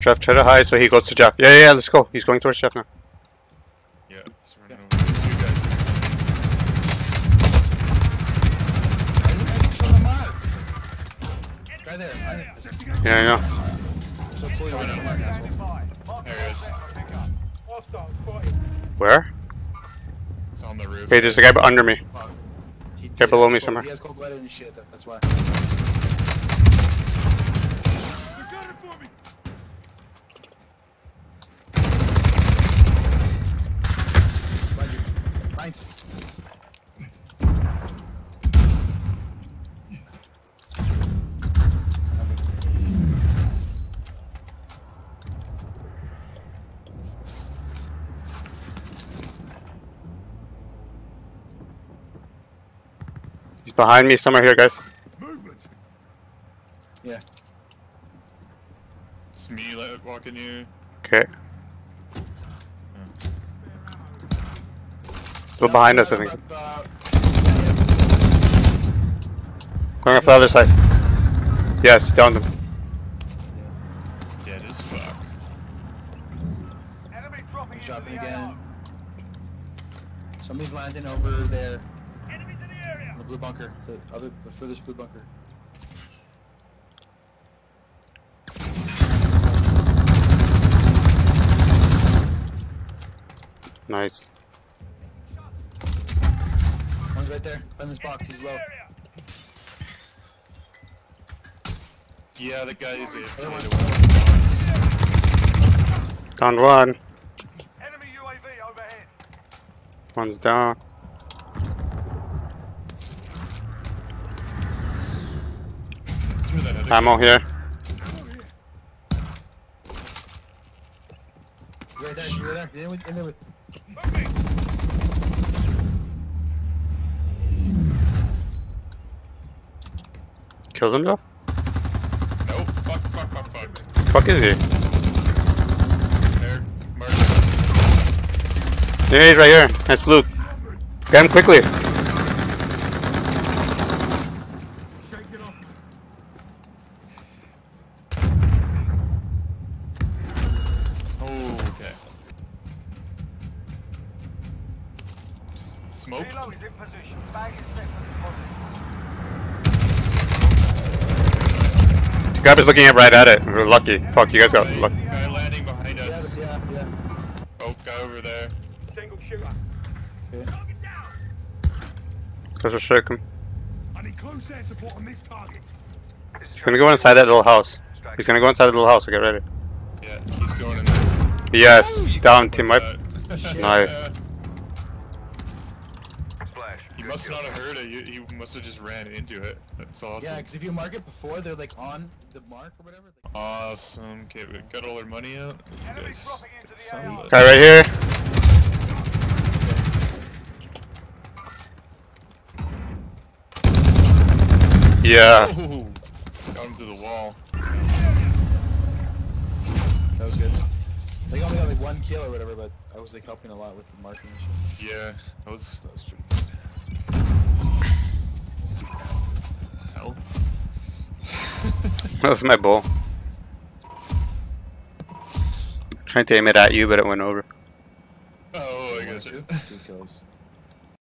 Jeff, try to hide so he goes to Jeff. Yeah, yeah, yeah, let's go. He's going towards Jeff now. Yeah, just run over. There's. Guy there. I- Yeah, yeah. So fully right on the mark, asshole. There he is. Where? It's on the roof. Hey, there's a guy under me. Fuck. He- Get below me somewhere. He has cold blooded and shit, that's why. Behind you. Nice. He's behind me somewhere here, guys. Yeah. It's me like, walking you. Okay. Still behind us, I think. Going off the other side. Yes, down him. Dead as fuck. Enemy dropping Shot me the again. Somebody's landing over there Enemies in the area. in the blue bunker. The other, the furthest blue bunker. Nice. One's right there. In this box. He's low. Yeah, the guy is it. Other one. Down one. Enemy UAV overhead. One's down. Ammo here. Right there. Right there. He's in, with, in there with. Killed him though? Nope. Fuck, fuck, fuck, fuck. Fuck is he? There. Mark. Yeah, he's right here. That's Luke. Get him quickly. Oh, okay. Smoke? Helo is in position. Bag is set for deposit. The guy was looking at right at it. We're lucky. Fuck, you guys got lucky. Guy landing behind us. yeah, yeah. Oh, guy over there. Single shooter. Okay. Let's just shake him. I need close air support on this target. He's gonna go inside that little house. He's gonna go inside the little house, so get ready. Yeah, he's going in there. Yes, down team wipe. Nice. Nice. Splash. He must not have heard it. He, he must have just ran into it. That's awesome. Yeah, because if you mark it before, they're like on the mark or whatever. Like, Awesome. Okay, we got all our money out. You Enemy guys dropping into the son AR. of a- Guy right here. Yeah. Oh, got him to the wall. that was good. They only got like one kill or whatever, but I was like helping a lot with the marking and shit. Yeah, that was that was pretty That was my bow. Trying to aim it at you, but it went over. Oh, I One or got you. Two kills.